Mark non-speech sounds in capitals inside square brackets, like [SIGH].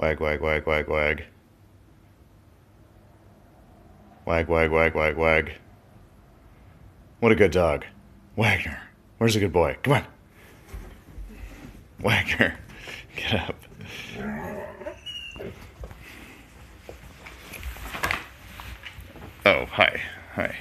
Wag, wag, wag, wag, wag. Wag, wag, wag, wag, wag. What a good dog. Wagner. Where's a good boy? Come on. Wagner. [LAUGHS] Get up. Oh, hi. Hi.